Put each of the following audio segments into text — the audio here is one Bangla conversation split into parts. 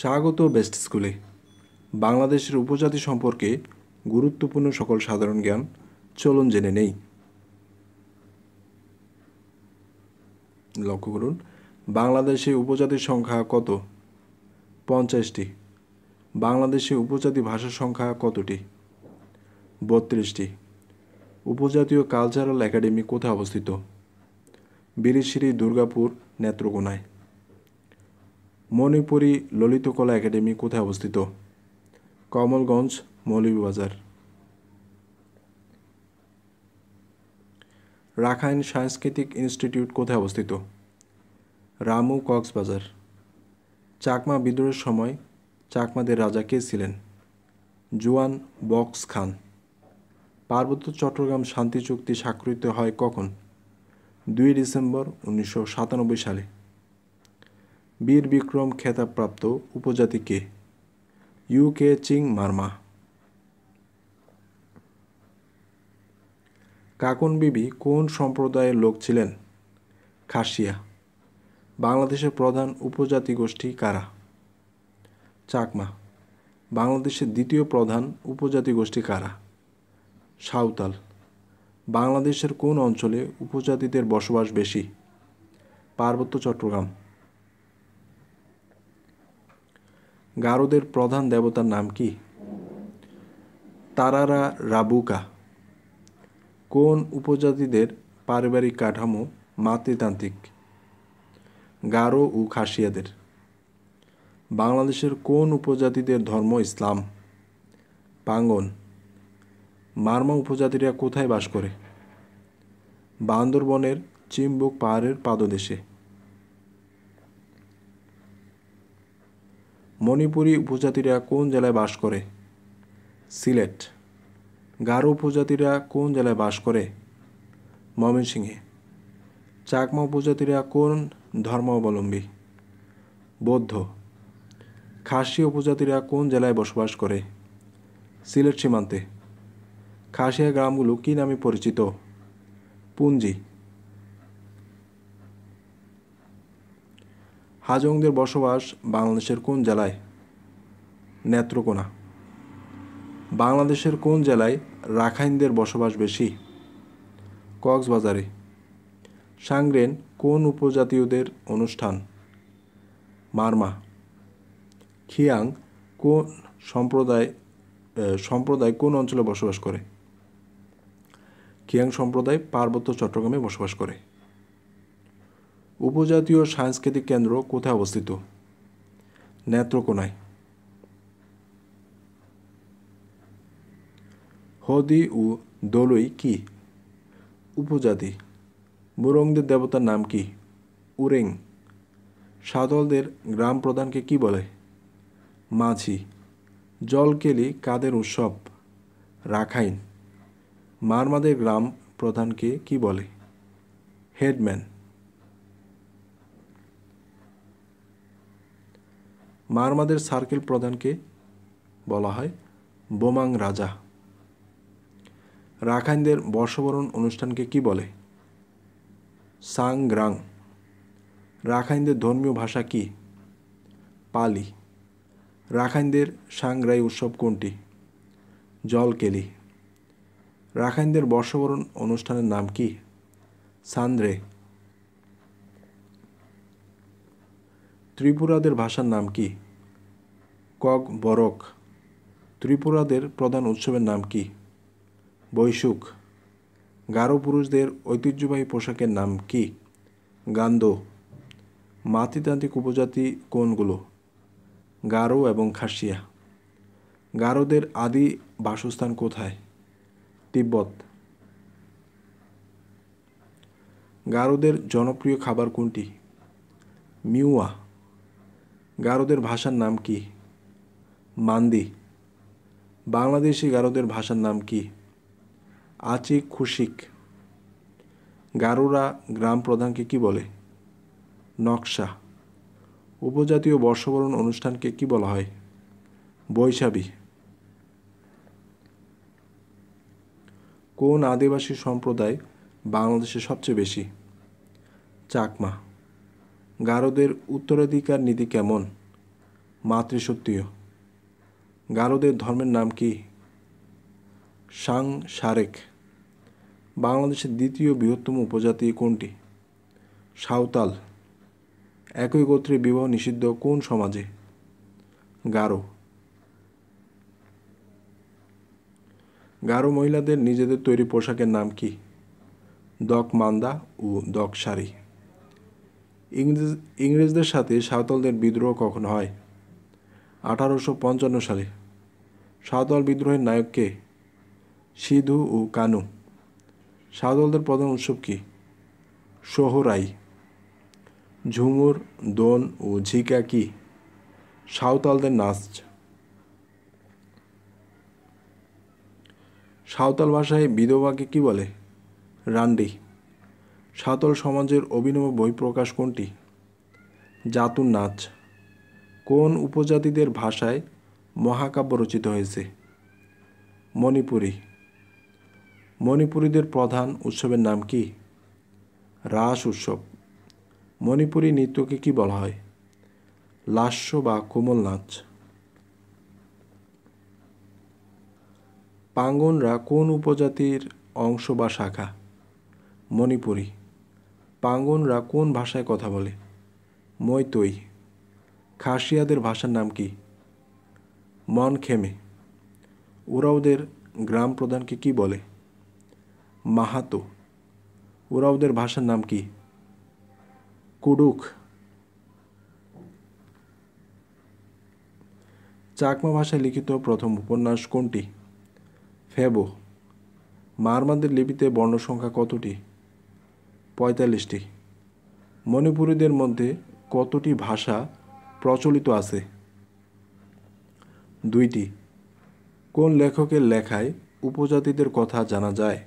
স্বাগত বেস্ট স্কুলে। বাংলাদেশের উপজাতি সম্পর্কে গুরুত্বপূর্ণ সকল সাধারণ জ্ঞান চলুন জেনে নেই। লক্ষ্য করুন, বাংলাদেশে উপজাতির সংখ্যা কত? পঞ্চাশটি। বাংলাদেশে উপজাতি ভাষার সংখ্যা কতটি? বত্রিশটি। উপজাতীয় কালচারাল একাডেমি কোথায় অবস্থিত? বিরিশিরি দুর্গাপুর, নেত্রকোনায়। মণিপুরী ললিতকলা একাডেমি কোথায় অবস্থিত? কমলগঞ্জ, মৌলভীবাজার। রাখাইন সাংস্কৃতিক ইনস্টিটিউট কোথায় অবস্থিত? রামু কক্সবাজার। চাকমা বিদ্রোহের সময় চাকমাদের রাজা কে ছিলেন? জুয়ান বক্স খান। পার্বত্য চট্টগ্রাম শান্তি চুক্তি স্বাক্ষরিত হয় কখন? দুই ডিসেম্বর উনিশশো সাতানব্বই সালে। বীর বিক্রম খেতাবপ্রাপ্ত উপজাতি কে? ইউকে চিং মার্মা। কাকন বিবি কোন সম্প্রদায়ের লোক ছিলেন? খাসিয়া। বাংলাদেশের প্রধান উপজাতি গোষ্ঠী কারা? চাকমা। বাংলাদেশের দ্বিতীয় প্রধান উপজাতি গোষ্ঠী কারা? সাঁওতাল। বাংলাদেশের কোন অঞ্চলে উপজাতিদের বসবাস বেশি? পার্বত্য চট্টগ্রাম। গারোদের প্রধান দেবতার নাম কি? তারারা রাবুকা। কোন উপজাতিদের পারিবারিক কাঠামো মাতৃতান্ত্রিক? গারো ও খাসিয়াদের। বাংলাদেশের কোন উপজাতিদের ধর্ম ইসলাম? পাঙ্গন। মার্মা উপজাতিরা কোথায় বাস করে? বান্দরবনের চিম্বুক পাহাড়ের পাদদেশে। মণিপুরী উপজাতিরা কোন জেলায় বাস করে? সিলেট। গারো উপজাতিরা কোন জেলায় বাস করে? ময়মনসিংহে। চাকমা উপজাতিরা কোন ধর্মাবলম্বী? বৌদ্ধ। খাসি উপজাতিরা কোন জেলায় বসবাস করে? সিলেট সীমান্তে। খাসিয়া গ্রামগুলো কী নামে পরিচিত? পুঞ্জি। হাজংদের বসবাস বাংলাদেশের কোন জেলায়? নেত্রকোনা। বাংলাদেশের কোন জেলায় রাখাইনদের বসবাস বেশি? কক্সবাজারে। সাংগ্রেন কোন উপজাতীয়দের অনুষ্ঠান? মারমা। খিয়াং কোন সম্প্রদায় সম্প্রদায় কোন অঞ্চলে বসবাস করে? খিয়াং সম্প্রদায় পার্বত্য চট্টগ্রামে বসবাস করে। উপজাতীয় সাংস্কৃতিক কেন্দ্র কোথায় অবস্থিত? নেত্রকোনায়। হদি ও দলই কি? উপজাতি। মুরংদের দেবতার নাম কি? উরেং। সাদলদের গ্রাম প্রধানকে কি বলে? মাঝি। জলকেলি কাদের উৎসব? রাখাইন। মারমাদের গ্রাম প্রধানকে কি বলে? হেডম্যান। মারমাদের সার্কেল প্রধানকে বলা হয় বোমাং রাজা। রাখাইনদের বর্ষবরণ অনুষ্ঠানকে কি বলে? সাংগ্রাং। রাখাইনদের ধর্মীয় ভাষা কি? পালি। রাখাইনদের সাংগ্রাই উৎসব কোনটি? জলকেলি। রাখাইনদের বর্ষবরণ অনুষ্ঠানের নাম কি? সান্দ্রে। ত্রিপুরাদের ভাষার নাম কি? কক, বরক। ত্রিপুরাদের প্রধান উৎসবের নাম কি? বৈশুক গারো পুরুষদের ঐতিহ্যবাহী পোশাকের নাম কি? গান্দো। মাতৃতান্ত্রিক উপজাতি কোনগুলো? গারো এবং খাসিয়া। গারোদের আদি বাসস্থান কোথায়? তিব্বত। গারোদের জনপ্রিয় খাবার কোনটি? মিউয়া। গারোদের ভাষার নাম কি? মান্দি। বাংলাদেশি গারোদের ভাষার নাম কি? আচিক খুশিক। গারোরা গ্রাম প্রধানকে কি বলে? নকশা। উপজাতীয় বর্ষবরণ অনুষ্ঠানকে কি বলা হয়? বৈশাখী। কোন আদিবাসী সম্প্রদায় বাংলাদেশে সবচেয়ে বেশি? চাকমা। গারোদের উত্তরাধিকার নীতি কেমন? মাতৃসত্ত্বীয় গারোদের ধর্মের নাম কি? সাং সারেক। বাংলাদেশের দ্বিতীয় বৃহত্তম উপজাতি কোনটি? সাঁওতাল। একই গোত্রে বিবাহ নিষিদ্ধ কোন সমাজে? গারো। গারো মহিলাদের নিজেদের তৈরি পোশাকের নাম কি? দক মান্দা ও দক শাড়ি ইংরেজ ইংরেজদের সাথে সাঁওতালদের বিদ্রোহ কখন হয়? আঠারোশো পঞ্চান্ন সালে। সাঁওতাল বিদ্রোহের নায়ককে সিধু ও কানু। সাঁওতালদের প্রধান উৎসব কি? সোহরাই। ঝুমুর, দোন ও ঝিকা কি? সাঁওতালদের নাচ। সাঁওতাল ভাষায় বিধবাকে কি বলে? রান্ডি। সাঁওতাল সমাজের অভিনব বহিঃপ্রকাশ কোনটি? জাতুর নাচ কোন উপজাতিদের ভাষায় মহাকাব্য রচিত হয়েছে? মণিপুরী। মণিপুরীদের প্রধান উৎসবের নাম কি? রাস উৎসব। মণিপুরী নৃত্যকে কি বলা হয়? লাস্য বা কোমল নাচ। পাঙ্গনরা কোন উপজাতির অংশ বা শাখা? মণিপুরী। পাঙ্গনরা কোন ভাষায় কথা বলে। মৈতই খাসিয়াদের ভাষার নাম কি? মন খেমে। উরাওদের গ্রাম প্রধানকে কি বলে? মাহাতো। উরাওদের ভাষার নাম কি? কুডুক চাকমা ভাষায় লিখিত প্রথম উপন্যাস কোনটি? ফেবো। মারমাদের লিপিতে বর্ণ সংখ্যা কতটি? পঁয়তাল্লিশটি। মণিপুরীদের মধ্যে কতটি ভাষা প্রচলিত আছে? দুইটি। কোন লেখকের লেখায় উপজাতিদের কথা জানা যায়?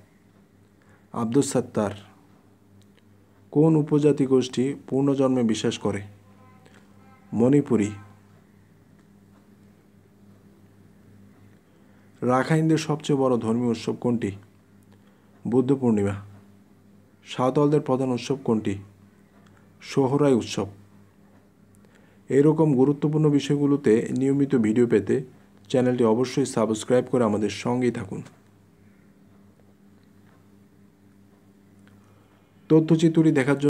আব্দুস সাত্তার। কোন উপজাতি গোষ্ঠী পূর্ণজন্মে বিশ্বাস করে? মণিপুরী। রাখাইনদের সবচেয়ে বড় ধর্মীয় উৎসব কোনটি? বুদ্ধ পূর্ণিমা। সাঁওতালদের প্রধান উৎসব কোনটি? সোহরাই উৎসব। এরকম গুরুত্বপূর্ণ বিষয়গুলোতে নিয়মিত ভিডিও পেতে চ্যানেলটি অবশ্যই সাবস্ক্রাইব করে আমাদের সঙ্গেই থাকুন। তথ্যচিত্রটি দেখার জন্য